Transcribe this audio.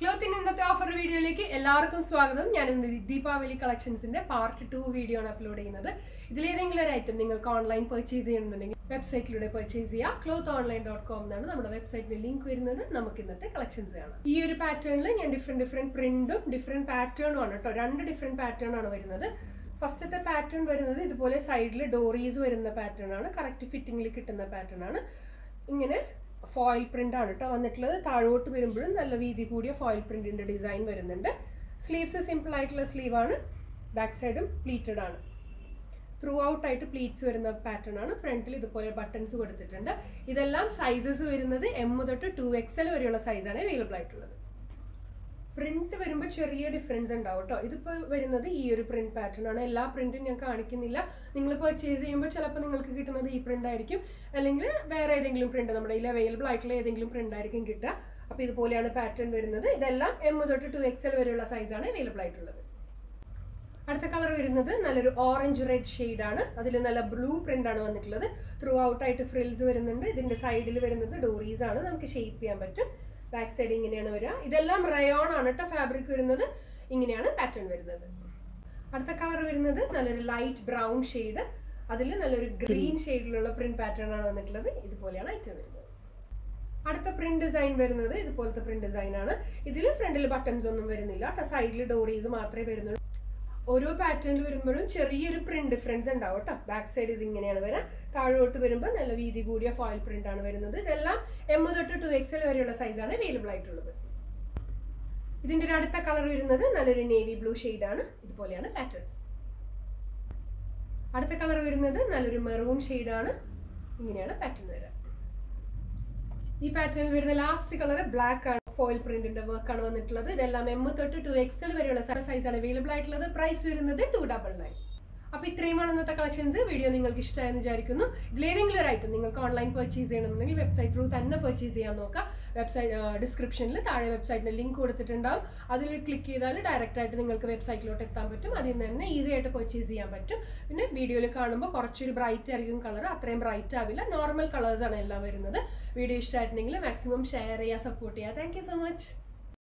ക്ലോത്തിന് ഇന്നത്തെ ഓഫർ വീഡിയോയിലേക്ക് എല്ലാവർക്കും സ്വാഗതം. ഞാൻ ഇന്ന് ദീപാവലി കളക്ഷൻസിന്റെ പാർട്ട് ടു വീഡിയോ ആണ് അപ്ലോഡ് ചെയ്യുന്നത്. ഇതിലേതെങ്കിലും ഒരു ഐറ്റം നിങ്ങൾക്ക് ഓൺലൈൻ പർച്ചേസ് ചെയ്യണമെന്നുണ്ടെങ്കിൽ വെബ്സൈറ്റിലൂടെ പർച്ചേസ് ചെയ്യുക ക്ലോത്ത് ഓൺലൈൻ ഡോട്ട് കോം എന്നാണ് നമ്മുടെ വെബ്സൈറ്റിന്റെ ലിങ്ക് വരുന്നത്. നമുക്ക് ഇന്നത്തെ കളക്ഷൻസ് ആണ് ഈ ഒരു പാറ്റേണിൽ ഞാൻ ഡിഫറെന്റ് ഡിഫറെന്റ് പ്രിന്റും ഡിഫറെന്റ് പാറ്റേണും ആണ് കേട്ടോ രണ്ട് ഡിഫറെന്റ് പാറ്റേൺ ആണ് വരുന്നത്. ഫസ്റ്റത്തെ പാറ്റേൺ വരുന്നത് ഇതുപോലെ സൈഡിൽ ഡോറീസ് വരുന്ന പാറ്റേൺ ആണ്. കറക്റ്റ് ഫിറ്റിംഗിൽ കിട്ടുന്ന പാറ്റേൺ ആണ്. ഇങ്ങനെ ഫോയിൽ പ്രിന്റ് ആണ് കേട്ടോ വന്നിട്ടുള്ളത്. താഴോട്ട് വരുമ്പോഴും നല്ല വീതി കൂടിയ ഫോയിൽ പ്രിന്റിന്റെ ഡിസൈൻ വരുന്നുണ്ട്. സ്ലീവ്സ് സിമ്പിൾ ആയിട്ടുള്ള സ്ലീവ് ആണ്. ബാക്ക് സൈഡും പ്ലീറ്റഡ് ആണ്. ത്രൂ ഔട്ട് ആയിട്ട് പ്ലീറ്റ്സ് വരുന്ന പാറ്റേൺ ആണ്. ഫ്രണ്ടിൽ ഇതുപോലെ ബട്ടൺസ് കൊടുത്തിട്ടുണ്ട്. ഇതെല്ലാം സൈസസ് വരുന്നത് എം തൊട്ട് ടു എക്സൽ വരെയുള്ള സൈസാണ് അവൈലബിൾ ആയിട്ടുള്ളത്. പ്രിന്റ് വരുമ്പോൾ ചെറിയ ഡിഫറൻസ് ഉണ്ടാവും കേട്ടോ ഇതിപ്പോൾ വരുന്നത് ഈ ഒരു പ്രിന്റ് പാറ്റേൺ ആണ്. എല്ലാ പ്രിന്റും ഞാൻ കാണിക്കുന്നില്ല. നിങ്ങൾ പർച്ചേസ് ചെയ്യുമ്പോൾ ചിലപ്പോൾ നിങ്ങൾക്ക് കിട്ടുന്നത് ഈ പ്രിന്റ് ആയിരിക്കും. അല്ലെങ്കിൽ വേറെ ഏതെങ്കിലും പ്രിന്റ് നമ്മുടെ കയ്യിൽ അവൈലബിൾ ആയിട്ടുള്ള ഏതെങ്കിലും പ്രിന്റ് ആയിരിക്കും കിട്ടുക. അപ്പോൾ ഇതുപോലെയാണ് പാറ്റേൺ വരുന്നത്. ഇതെല്ലാം എം തൊട്ട് ടു എക്സ് എൽ വരെയുള്ള സൈസാണ് അവൈലബിൾ ആയിട്ടുള്ളത്. അടുത്ത കളർ വരുന്നത് നല്ലൊരു ഓറഞ്ച് റെഡ് ആണ്. അതിൽ നല്ല ബ്ലൂ പ്രിന്റ് ആണ് വന്നിട്ടുള്ളത്. ത്രൂ ഔട്ട് ആയിട്ട് ഫ്രിൽസ് വരുന്നുണ്ട്. ഇതിന്റെ സൈഡിൽ വരുന്നത് ഡോറീസ് ആണ്. നമുക്ക് ഷെയ്പ്പ് ചെയ്യാൻ പറ്റും. ബാക്ക് സൈഡ് ഇങ്ങനെയാണ് വരിക. ഇതെല്ലാം റയോൺ ആണ് കേട്ടോ ഫാബ്രിക് വരുന്നത്. ഇങ്ങനെയാണ് പാറ്റേൺ വരുന്നത്. അടുത്ത കളർ വരുന്നത് നല്ലൊരു ലൈറ്റ് ബ്രൗൺ ഷെയ്ഡ് അതിൽ നല്ലൊരു ഗ്രീൻ ഷെയ്ഡിലുള്ള പ്രിന്റ് പാറ്റേൺ ആണ് വന്നിട്ടുള്ളത്. ഇതുപോലെയാണ് ഐറ്റം വരുന്നത്. അടുത്ത പ്രിന്റ് ഡിസൈൻ വരുന്നത് ഇതുപോലത്തെ പ്രിന്റ് ഡിസൈൻ ആണ്. ഇതിൽ ഫ്രണ്ടിൽ ബട്ടൺസ് ഒന്നും വരുന്നില്ല കേട്ടോ സൈഡിൽ ഡോറീസ് മാത്രമേ വരുന്നുള്ളൂ. ഓരോ പാറ്റേണിൽ വരുമ്പോഴും ചെറിയൊരു പ്രിന്റ് ഡിഫറൻസ് ഉണ്ടാവും കേട്ടോ ബാക്ക് സൈഡ് ഇത് ഇങ്ങനെയാണ് വരാം. താഴോട്ട് വരുമ്പോൾ നല്ല വീതി കൂടിയ ഫോയിൽ പ്രിന്റ് ആണ് വരുന്നത്. ഇതെല്ലാം എം തൊട്ട് ടു എക്സൽ വരെയുള്ള സൈസാണ് അവൈലബിൾ ആയിട്ടുള്ളത്. ഇതിന്റെ ഒരു അടുത്ത കളർ വരുന്നത് നല്ലൊരു നേവി ബ്ലൂ ആണ്. ഇതുപോലെയാണ് പാറ്റേൺ അടുത്ത കളർ വരുന്നത് നല്ലൊരു മെറൂൺ ആണ്. ഇങ്ങനെയാണ് പാറ്റേൺ വരിക ഈ പാറ്റേണിൽ വരുന്ന ലാസ്റ്റ് കളർ ബ്ലാക്ക് ആണ്. ഫോയിൽ പ്രിന്റിന്റെ വർക്ക് ആണ് വന്നിട്ടുള്ളത്. ഇതെല്ലാം എം തൊട്ട് ടു എക്സൽ വരെയുള്ള സൈസ് ആണ് അവൈലബിൾ ആയിട്ടുള്ളത്. പ്രൈസ് വരുന്നത് ടു ഡബിൾ നയൻ അപ്പൊ ഇത്രയുമാണ് ഇന്നത്തെ കളക്ഷൻസ് വീഡിയോ നിങ്ങൾക്ക് ഇഷ്ടമായെന്ന് വിചാരിക്കുന്നു. ഇതിലേതെങ്കിലും ഒരു ഐറ്റം നിങ്ങൾക്ക് ഓൺലൈൻ പർച്ചേസ് ചെയ്യണമെന്നുണ്ടെങ്കിൽ വെബ്സൈറ്റ് ത്രൂ തന്നെ പർച്ചേസ് ചെയ്യാൻ നോക്കാം. വെബ്സൈറ്റ് ഡിസ്ക്രിപ്ഷനിൽ താഴെ വെബ്സൈറ്റിന്റെ ലിങ്ക് കൊടുത്തിട്ടുണ്ടാവും. അതിൽ ക്ലിക്ക് ചെയ്താൽ ഡയറക്റ്റ് ആയിട്ട് നിങ്ങൾക്ക് വെബ്സൈറ്റിലോട്ട് എത്താൻ പറ്റും. അതിൽ നിന്ന് തന്നെ ഈസി ആയിട്ട് പർച്ചേസ് ചെയ്യാൻ പറ്റും. പിന്നെ വീഡിയോയിൽ കാണുമ്പോൾ കുറച്ചൊരു ബ്രൈറ്റ് ആയിരിക്കും കളർ അത്രയും ബ്രൈറ്റ് ആവില്ല. നോർമൽ കളേഴ്സാണ് എല്ലാം വരുന്നത്. വീഡിയോ ഇഷ്ടമായിട്ടുണ്ടെങ്കിൽ മാക്സിമം ഷെയർ ചെയ്യുക സപ്പോർട്ട് ചെയ്യുക. Thank so much